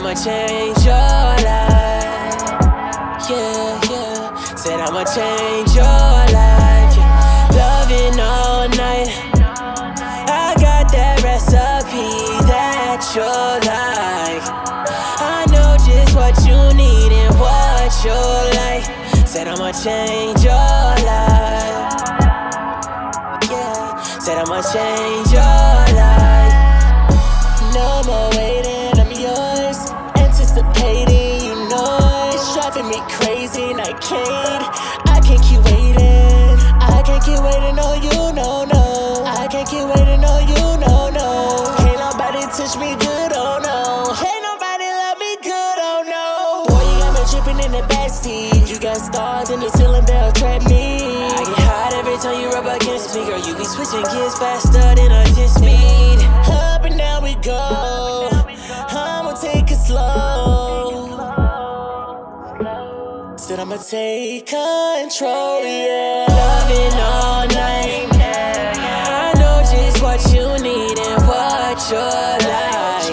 I'ma change your life. Yeah, yeah. Said I'ma change your life. Yeah. Loving all night. I got that recipe that you like. I know just what you need and what you like. Said I'ma change your life. Yeah. Said I'ma change I can't, keep waiting. I can't keep waiting on you, no, no. I can't keep waiting on you, no, no. Can't nobody touch me good, oh no. Can't nobody love me good, oh no. Boy, you got me tripping in the backseat. You got stars in the ceiling, they'll trap me. I get hot every time you rub against me, girl. You be switching gears faster than a 10 speed. Up and down we go. I'ma take it slow. slow. Said I'ma take control, yeah. Loving all night. I know just what you need and what you like.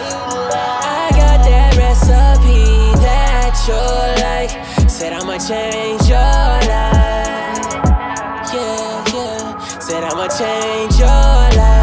I got that recipe that you like. Said I'ma change your life. Yeah, yeah. Said I'ma change your life.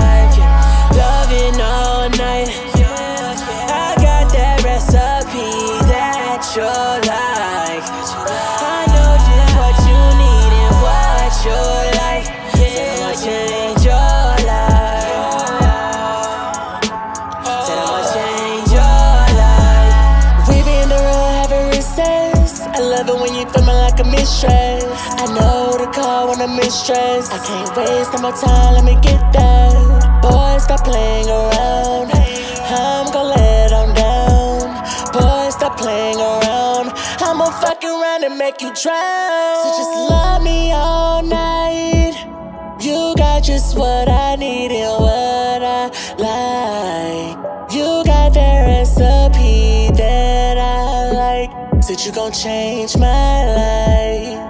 Love it when you feel me like a mistress. I know the call when I'm in stress. I can't waste no more time, let me get that. Boy, stop playing around. I'm gonna let them down. Boy, stop playing around. I'ma fuck around and make you drown. So just love me all night. You got just what I need Said you gon' change my life.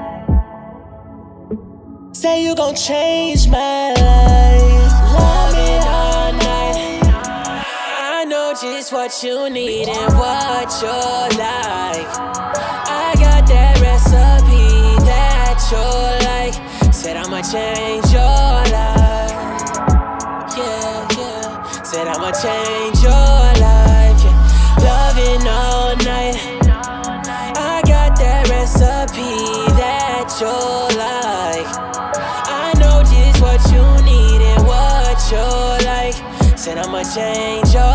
Say you gon' change my life. Love me all night. I know just what you need and what you like. I got that recipe that you like. Said I'ma change your life. Yeah, yeah. Said I'ma change. change your